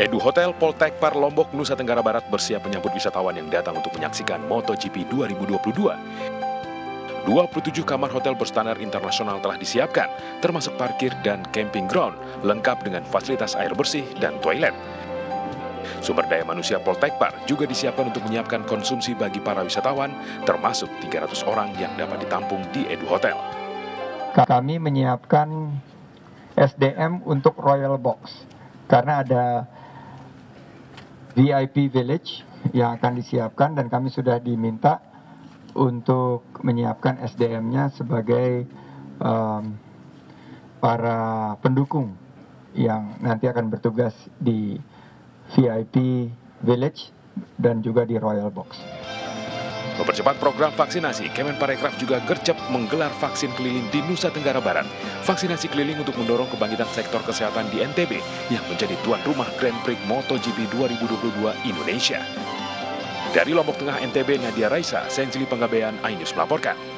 Edu Hotel Poltekpar Lombok, Nusa Tenggara Barat bersiap menyambut wisatawan yang datang untuk menyaksikan MotoGP 2022. 27 kamar hotel berstandar internasional telah disiapkan, termasuk parkir dan camping ground, lengkap dengan fasilitas air bersih dan toilet. Sumber daya manusia Poltekpar juga disiapkan untuk menyiapkan konsumsi bagi para wisatawan, termasuk 300 orang yang dapat ditampung di Edu Hotel. Kami menyiapkan SDM untuk Royal Box, karena ada VIP Village yang akan disiapkan dan kami sudah diminta untuk menyiapkan SDM-nya sebagai um, para pendukung yang nanti akan bertugas di VIP Village dan juga di Royal Box. Mempercepat program vaksinasi, Kemenparekraf juga gercep menggelar vaksin keliling di Nusa Tenggara Barat. Vaksinasi keliling untuk mendorong kebangkitan sektor kesehatan di NTB yang menjadi tuan rumah Grand Prix MotoGP 2022 Indonesia. Dari Lombok Tengah NTB, Nadia Raisa, Senjili Penggabean, Ainus melaporkan.